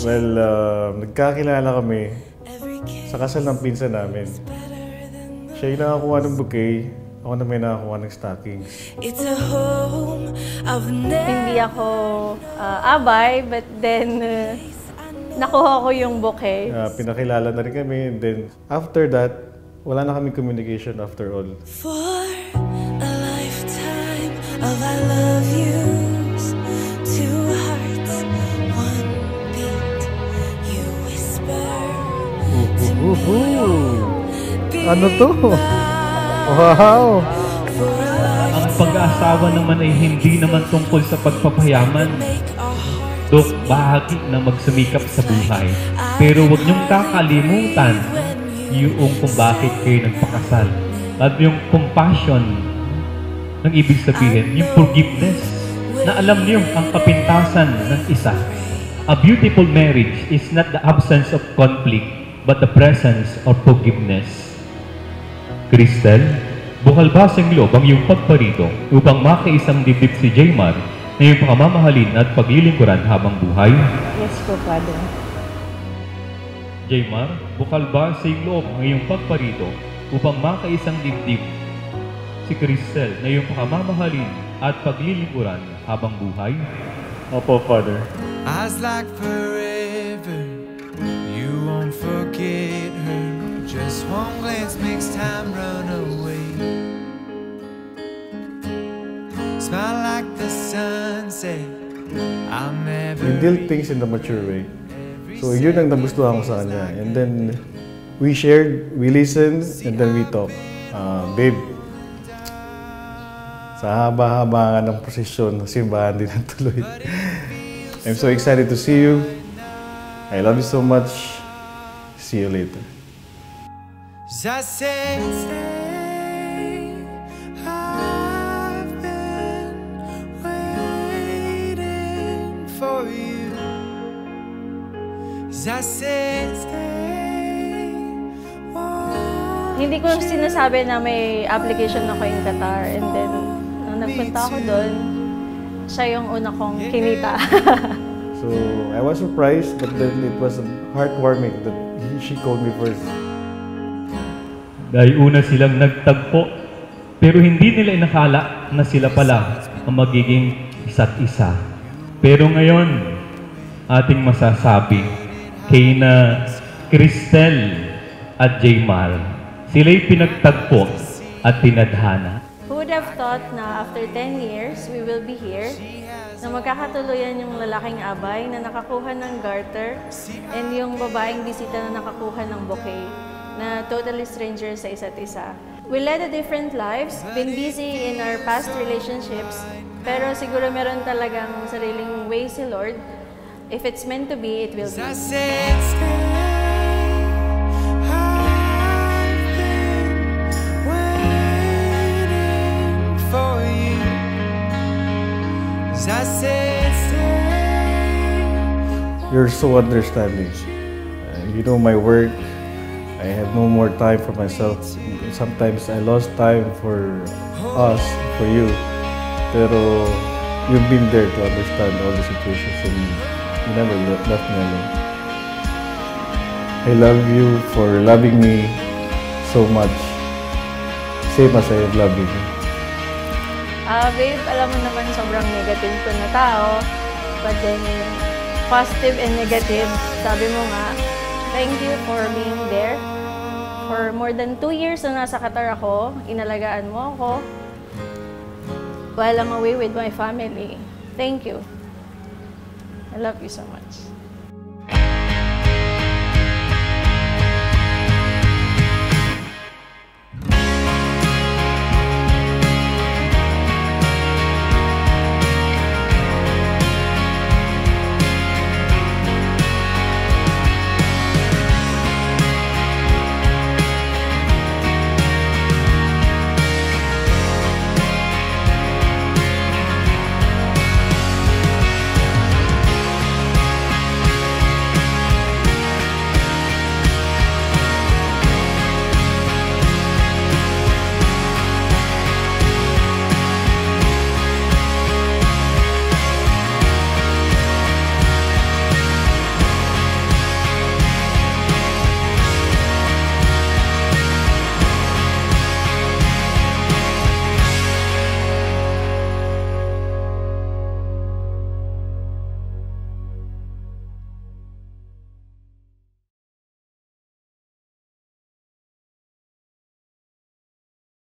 Well, uh, nagkakilala kami sa kasal ng pinsan namin. Siya yung nakakuha ng bouquet, ako na may nakakuha ng stockings. It's a home of never. Hindi ako ah, abay, but then uh, nakuha ko yung bouquet. Uh, pinakilala na rin kami, and then after that, wala na kami communication after all. For a lifetime of I love Ano to? Wow! Ang pag-aasawa naman ay hindi naman tungkol sa pagpapayaman. Dok, bahagi na magsumikap sa buhay. Pero huwag niyong kakalimutan yung kung bakit kayo nagpakasal. At yung compassion ng ibig sabihin, yung forgiveness. Na alam niyo ang kapintasan ng isa. A beautiful marriage is not the absence of conflict, but the presence of forgiveness. Crystal, bukal ba sa loob ang iyong pagparito upang makaisang dibdib si Jaymar na iyong pakamamahalin at paglilingkuran habang buhay? Yes po, Father. Jaymar, bukal ba sa iyong loob ang iyong pagparito upang makaisang dibdib si Crystal na iyong pakamamahalin at paglilingkuran habang buhay? Opo, Father. Eyes like forever, one glance makes time run away. Smile like the sunset. I'll never. We deal things in the mature way. So yun ang nagustuhan ko sa kanya. And then we shared, we listened, and then we talk. Uh, babe, sa haba-haba nga ng posisyon, simbahan din ang tuloy. I'm so excited to see you. I love you so much. See you later. As I said, stay. I've been waiting for you. As I. Won't Hindi ko sinasabi na may application ako in Qatar. And then, nung nagpunta ako doon, siya yung una kong kinita. So I was surprised, but then it was heartwarming that he, she called me first. Dahil una silang nagtagpo, pero hindi nila inakala na sila pala ang magiging isa't isa. Pero ngayon, ating masasabi kay na Cristel at Jaymar, sila'y pinagtagpo at tinadhana. Who would have thought na after 10 years, we will be here, na magkakatuluyan yung lalaking abay na nakakuha ng garter and yung babaeng bisita na nakakuha ng bouquet na totally strangers sa isa't isa. We led a different lives, been busy in our past relationships, pero siguro meron talagang sariling way si Lord. If it's meant to be, it will be. You're so understanding. Uh, you know my work. I have no more time for myself. Sometimes I lost time for us, for you. Pero you've been there to understand all the situations and you never le- left me alone. I love you for loving me so much. Same as I have loved you. Ah, babe, alam mo naman sobrang negative ko na tao. But then, positive and negative, sabi mo nga, thank you for being there. For more than two years na nasa Qatar ako, inalagaan mo ako. While I'm away with my family. Thank you. I love you so much.